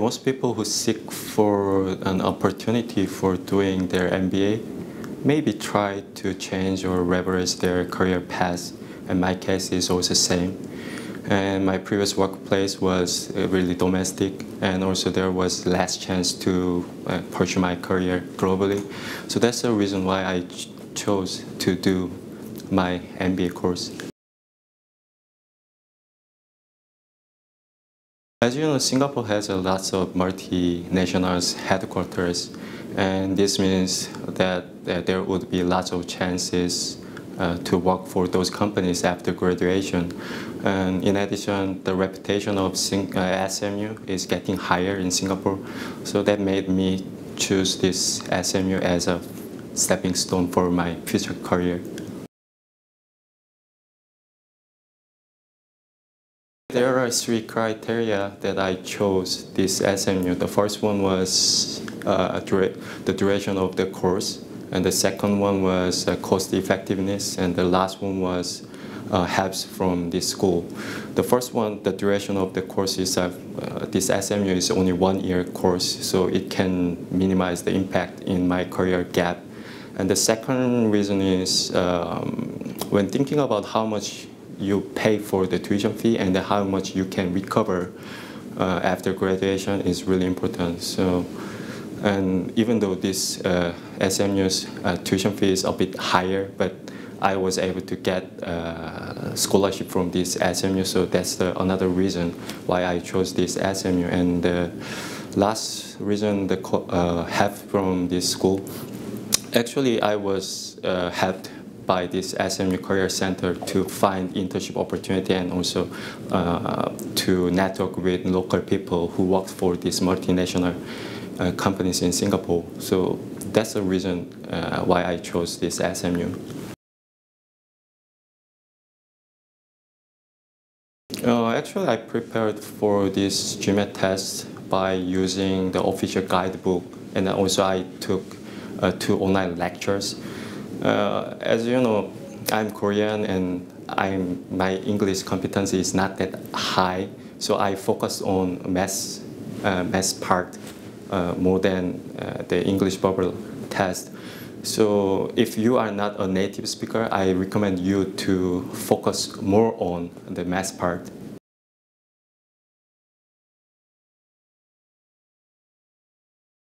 most people who seek for an opportunity for doing their MBA maybe try to change or leverage their career path. And my case is also the same. And my previous workplace was uh, really domestic, and also there was less chance to uh, pursue my career globally. So that's the reason why I ch chose to do my MBA course. As you know, Singapore has lots of multinationals headquarters, and this means that, that there would be lots of chances uh, to work for those companies after graduation. And in addition, the reputation of Sing uh, SMU is getting higher in Singapore, so that made me choose this SMU as a stepping stone for my future career. There are three criteria that I chose this SMU. The first one was uh, the duration of the course, and the second one was uh, cost effectiveness, and the last one was uh, helps from this school. The first one, the duration of the course is uh, this SMU is only one year course, so it can minimize the impact in my career gap. And the second reason is um, when thinking about how much you pay for the tuition fee and how much you can recover uh, after graduation is really important. So, and even though this uh, SMU's uh, tuition fee is a bit higher, but I was able to get uh, scholarship from this SMU, so that's the, another reason why I chose this SMU. And the last reason the uh, help from this school, actually I was uh, helped by this SMU Career Center to find internship opportunity and also uh, to network with local people who work for these multinational uh, companies in Singapore. So that's the reason uh, why I chose this SMU. Uh, actually, I prepared for this GMAT test by using the official guidebook and also I took uh, two online lectures. Uh, as you know, I'm Korean and I'm, my English competency is not that high, so I focus on math, uh, math part uh, more than uh, the English verbal test. So if you are not a native speaker, I recommend you to focus more on the math part